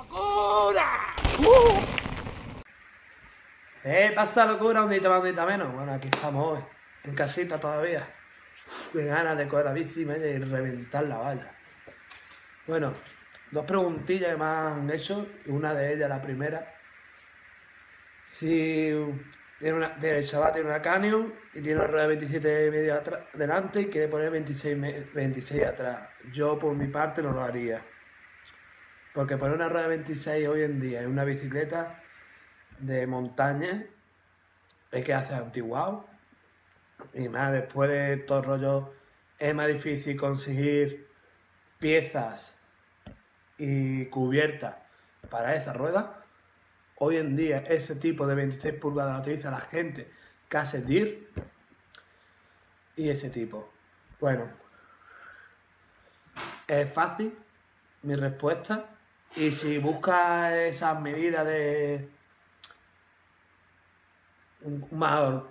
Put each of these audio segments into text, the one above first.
¡Locura! ¡Uh! ¿Eh? ¿Pasa locura? ¿Un día más, un día menos? Bueno, aquí estamos hoy, en casita todavía. Qué ganas de coger la bici y reventar la valla. Bueno, dos preguntillas que me han hecho, una de ellas, la primera. Si tiene una, el chaval tiene una Canyon y tiene una rueda de 27 medio atrás, delante y quiere poner 26, 26 atrás. Yo por mi parte no lo haría. Porque poner una rueda de 26 hoy en día en una bicicleta de montaña es que hace antiguado. Y más, después de todo el rollo, es más difícil conseguir piezas y cubiertas para esa rueda hoy en día ese tipo de 26 pulgadas lo utiliza la gente hace DIR y ese tipo. Bueno, es fácil mi respuesta y si buscas esas medidas de más,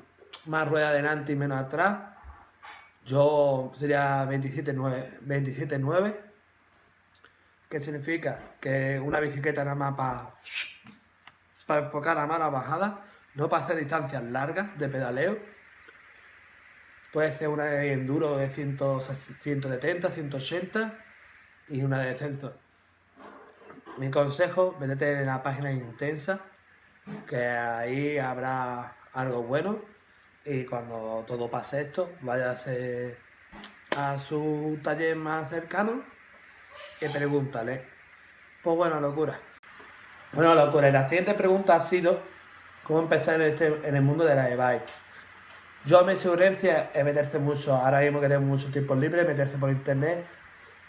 más rueda adelante y menos atrás, yo sería 27.9, 27.9, ¿Qué significa que una bicicleta nada más para para enfocar a mala bajada, no para hacer distancias largas de pedaleo. Puede ser una de enduro de 170, 180 y una de descenso. Mi consejo, métete en la página intensa, que ahí habrá algo bueno y cuando todo pase esto, váyase a su taller más cercano y pregúntale. Pues bueno, locura. Bueno, locura. La siguiente pregunta ha sido cómo empezar en, este, el mundo de la e-bike. Yo mi sugerencia es meterse mucho, ahora mismo que tenemos mucho tiempo libre, meterse por internet,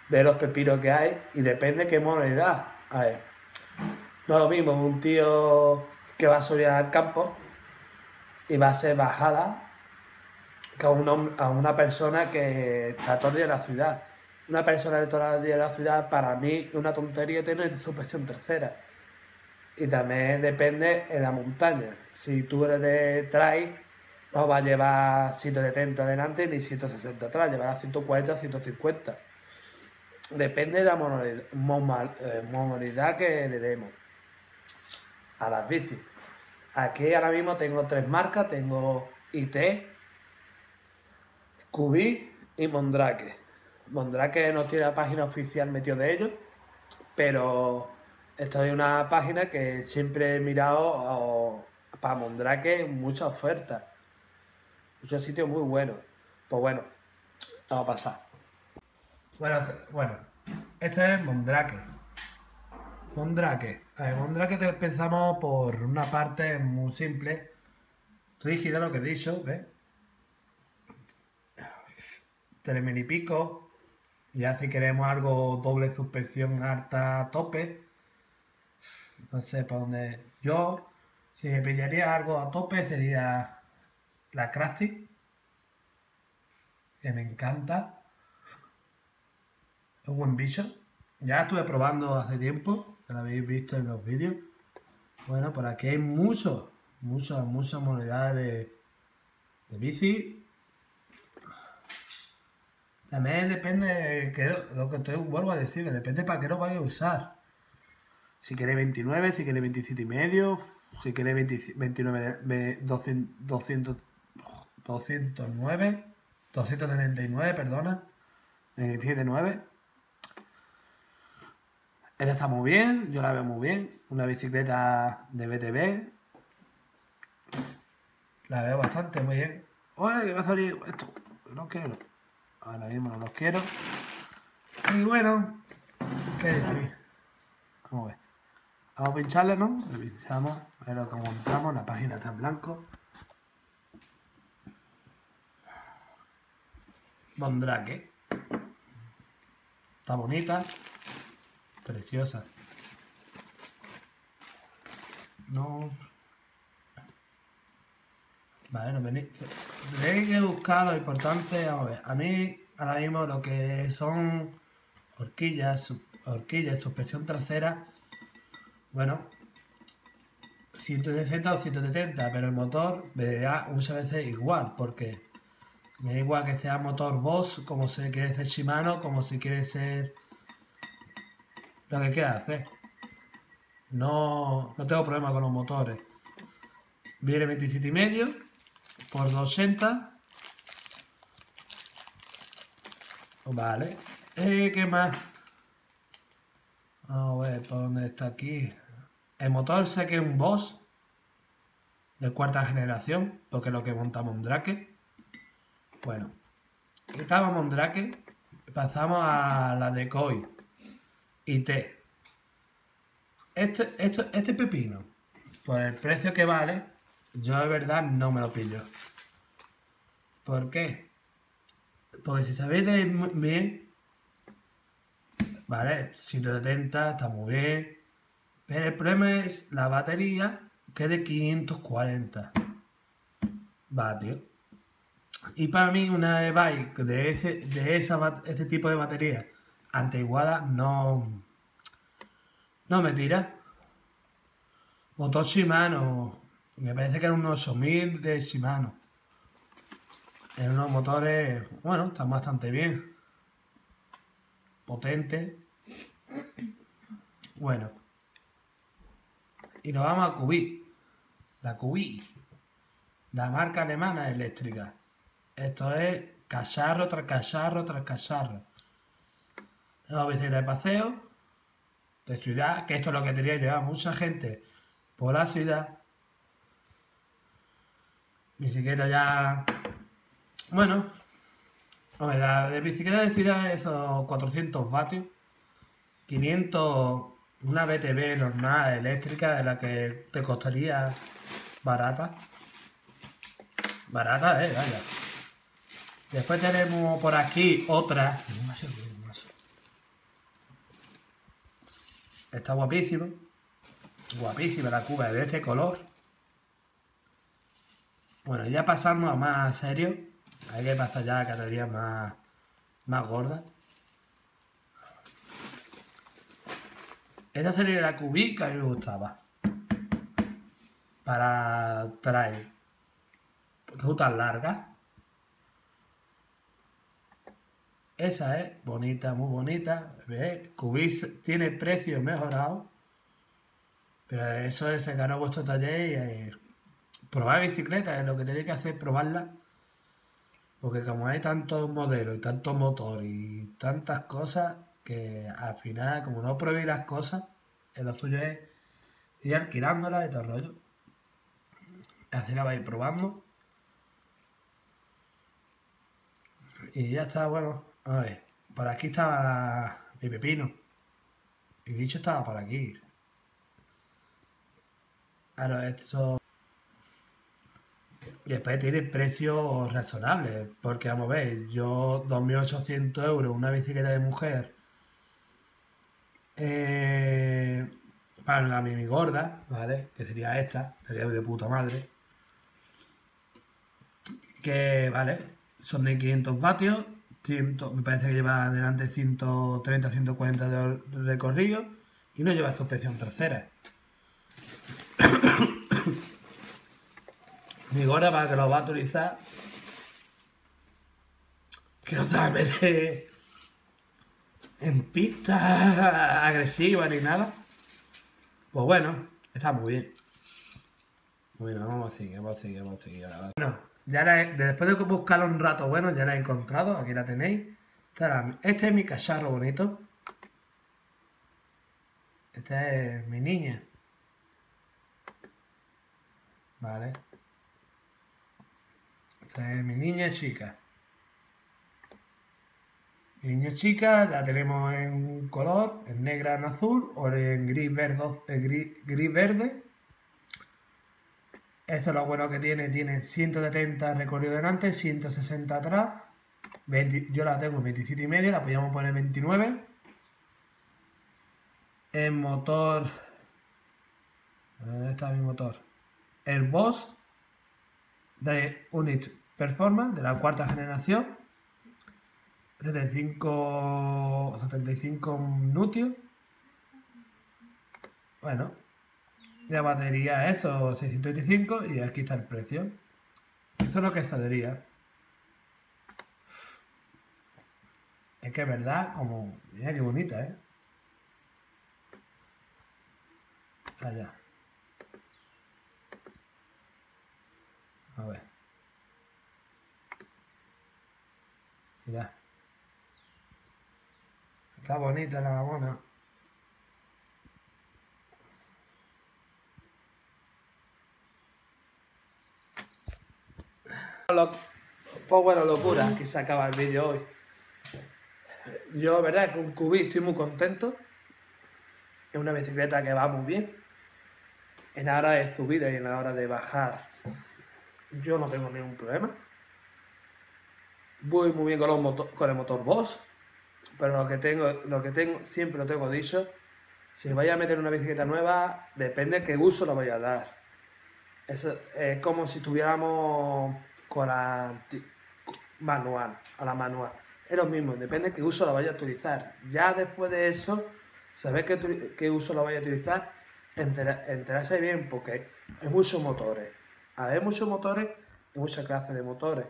ver los pepinos que hay y depende qué modalidad. A ver, no es lo mismo un tío que va a subir al campo y va a ser bajada que a, un, a una persona que está todo en la ciudad. Una persona de todo el día en la ciudad, para mí, es una tontería tener suspensión tercera y también depende en la montaña. Si tú eres de trail, no va a llevar 170 adelante ni 160 atrás, llevará 140, 150. Depende de la modalidad, eh, que le demos a las bicis. Aquí ahora mismo tengo tres marcas, tengo IT, Cubi y Mondrake. Mondrake no tiene la página oficial metido de ellos, pero esta es una página que siempre he mirado para Mondrake muchas ofertas. Muchos sitios muy buenos. Pues bueno, vamos a pasar. Bueno, bueno este es Mondrake. Mondrake. A ver, Mondrake pensamos por una parte muy simple, rígida lo que he dicho, ¿ves? Tres mil y pico. Ya si queremos algo doble suspensión harta a tope, no sé por dónde. Yo, si me pillaría algo a tope, sería la Crafty, que me encanta. Es un buen bicho. Ya estuve probando hace tiempo, que la habéis visto en los vídeos. Bueno, por aquí hay muchos, muchas, muchas modalidades de, de bici. También depende, que lo que te vuelvo a decir, depende para qué lo vayas a usar. Si queréis 29, si queréis 27 y medio, si queréis 29, 200, 209, 279, perdona, 27,9. Esta está muy bien, yo la veo muy bien. Una bicicleta de BTV. La veo bastante muy bien. Oye, que va a salir esto. No quiero. Ahora mismo no lo quiero. Y bueno, ¿qué decir? Vamos a ver. Vamos a pincharle, ¿no? Le pinchamos, a ver cómo entramos, la página está en blanco. Mondrake. Está bonita, preciosa. No. Vale, no venís. Tenéis que buscar lo importante. A ver, a mí ahora mismo lo que son horquillas, horquillas, suspensión trasera bueno, 160 o 170, pero el motor da muchas veces igual, porque me da igual que sea motor Boss, como si quiere ser Shimano, como si quiere ser lo que quiera hacer. No, no tengo problema con los motores. Viene 27 y medio por 260. Vale. Eh, ¿Qué más? A ver, ¿por dónde está aquí? El motor sé que es un Boss de cuarta generación, porque es lo que monta Mondrake. Bueno, estaba Mondrake, pasamos a la de y T. Este, este, este pepino, por el precio que vale, yo de verdad no me lo pillo. ¿Por qué? Porque si sabéis de bien, vale, 170 está muy bien, pero el problema es la batería que es de 540 vatios. Y para mí una e-bike de ese, de esa, ese tipo de batería antiguada no, no me tira. Motor Shimano, me parece que eran unos 8000 de Shimano. En unos motores, bueno, están bastante bien. Potente. Bueno. Y nos vamos a Cubi. La Cubi. La marca alemana eléctrica. Esto es cacharro tras cacharro tras cacharro. Una bicicleta de paseo, de ciudad, que esto es lo que tenía que llevar mucha gente por la ciudad. Bicicleta ya. Bueno, la de bicicleta de ciudad es 400 vatios, 500 una BTV normal eléctrica de la que te costaría barata. Barata, eh, vaya. Después tenemos por aquí otra. Está guapísimo. Guapísima la cuba de este color. Bueno, ya pasamos a más serio. Hay que pasar ya a categorías más, más gordas. Esta serie de la cubi que a mí me gustaba. Para traer rutas largas. Esa es bonita, muy bonita. Cubis tiene precio mejorado. Pero eso es ganar vuestro taller y probar bicicleta. Es lo que tenéis que hacer, probarla. Porque como hay tantos modelos y tantos motores y tantas cosas, que al final, como no probéis las cosas, lo suyo es ir alquilándolas y todo el rollo. Así la vais probando. Y ya está, bueno, a ver, por aquí estaba mi pepino. Y dicho estaba por aquí. Claro, esto... Y después tiene precios razonables, porque vamos a ver, yo 2.800 euros una bicicleta de mujer eh, para la mimi gorda, ¿vale? Que sería esta, sería de puta madre. Que, vale, son de 500 vatios, me parece que lleva adelante 130-140 de recorrido y no lleva suspensión trasera. Mi gorda para que lo va a utilizar que no meter en pista agresiva ni nada. Pues bueno, está muy bien. Bueno, vamos a seguir, vamos a seguir, vamos a seguir. Bueno, ya después de buscarlo un rato bueno, ya la he encontrado, aquí la tenéis. Este es mi cacharro bonito. Esta es mi niña. Vale. Esta es mi niña chica. Mi niña chica la tenemos en color, en negra, en azul o en gris verde. gris, verde. Esto es lo bueno que tiene, tiene 170 recorrido delante, 160 atrás. yo la tengo 27 y medio, la podríamos poner 29. El motor... ¿Dónde está mi motor? El Boss de Unit Performance de la cuarta generación 75, 75 nutios. Bueno, la batería eso, 625 y aquí está el precio. Eso es lo que saldría. Es que es verdad, como... Mira qué bonita, ¿eh? Allá. A ver. Mira. Está bonita la buena. Pues bueno, locura que se acaba el vídeo hoy. Yo, verdad, con Cubi estoy muy contento. Es una bicicleta que va muy bien. En la hora de subida y en la hora de bajar, yo no tengo ningún problema. Voy muy bien con, los con el motor Boss. Pero lo que tengo, lo que tengo, siempre lo tengo dicho, si vaya a meter una bicicleta nueva, depende de qué uso lo vaya a dar. Es, es como si tuviéramos con la manual, a la manual. Es lo mismo, depende de qué uso lo vaya a utilizar. Ya después de eso, saber qué, uso lo vaya a utilizar, enterarse bien, porque hay muchos motores. Hay muchos motores y muchas clases de motores.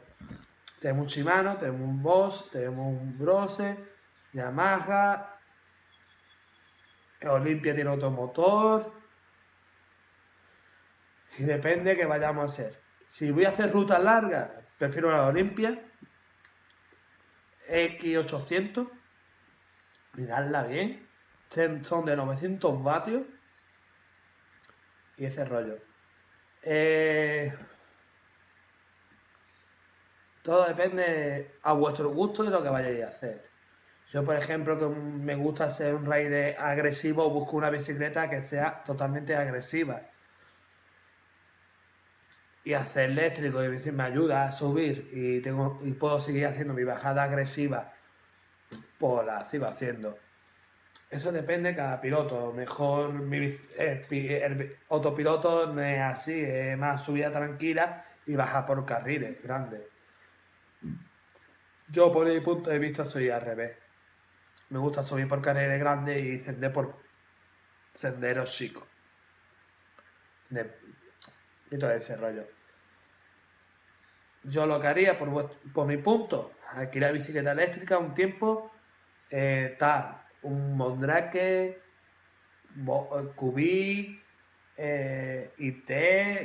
Tenemos un Shimano, tenemos un Boss, tenemos un Brose, Yamaha, Olimpia tiene otro motor. Y depende de qué vayamos a hacer. Si voy a hacer rutas largas, prefiero la Olimpia X800. Miradla bien. Son de 900 vatios. Y ese rollo. Eh, todo depende a vuestro gusto de lo que vayáis a hacer. Yo, por ejemplo, que me gusta hacer un raid agresivo, busco una bicicleta que sea totalmente agresiva. Y hacer eléctrico y me ayuda a subir y, tengo, y puedo seguir haciendo mi bajada agresiva, pues la sigo haciendo. Eso depende de cada piloto. Mejor mi, el, autopiloto no es así, es más subida tranquila y baja por carriles grandes. Yo, por mi punto de vista, soy al revés. Me gusta subir por carriles grandes y descender por senderos chicos. Y todo ese rollo. Yo lo que haría, por, por mi punto, alquilar bicicleta eléctrica un tiempo, eh, tal, un Mondrake, Cubí, eh, IT,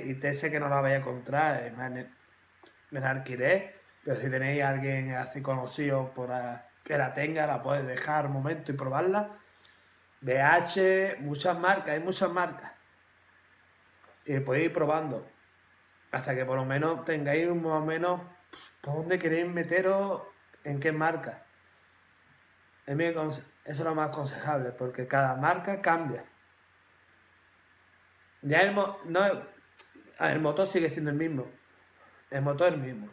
IT sé que no la voy a encontrar, me, me la alquilé, pero si tenéis a alguien así conocido por que la tenga, la podéis dejar un momento y probarla. BH, muchas marcas, hay muchas marcas. Y podéis ir probando. Hasta que por lo menos tengáis más o menos por dónde queréis meteros, en qué marca. Eso es lo más aconsejable, porque cada marca cambia. Ya el, no, el motor sigue siendo el mismo. El motor es el mismo.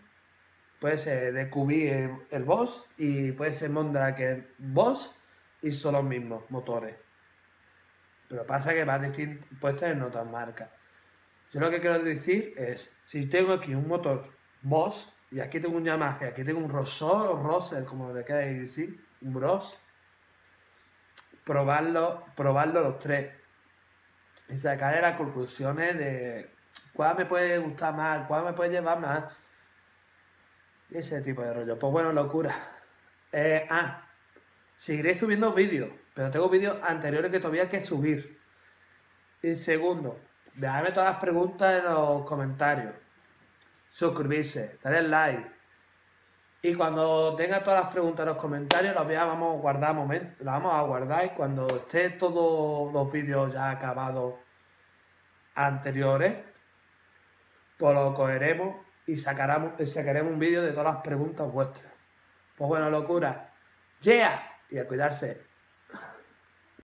Puede ser de QB el, Boss y puede ser que el Boss y son los mismos motores. Pero pasa que va distinto, puede tener otras marcas. Yo lo que quiero decir es, si tengo aquí un motor Boss y aquí tengo un Yamaha y aquí tengo un Rossor o Rosser, como le queráis decir, un Bros, probarlo, probarlo los tres y sacar las conclusiones de cuál me puede gustar más, cuál me puede llevar más. Y ese tipo de rollo. Pues bueno, locura. Eh, ah, seguiré subiendo vídeos, pero tengo vídeos anteriores que todavía hay que subir. Y segundo, dejadme todas las preguntas en los comentarios. Suscribirse, darle like. Y cuando tenga todas las preguntas en los comentarios, las vamos a guardar momento, las vamos a guardar y cuando esté todos los vídeos ya acabados anteriores, pues lo cogeremos y sacaremos, sacaremos un vídeo de todas las preguntas vuestras. Pues bueno, locura. ¡Yeah! Y a cuidarse.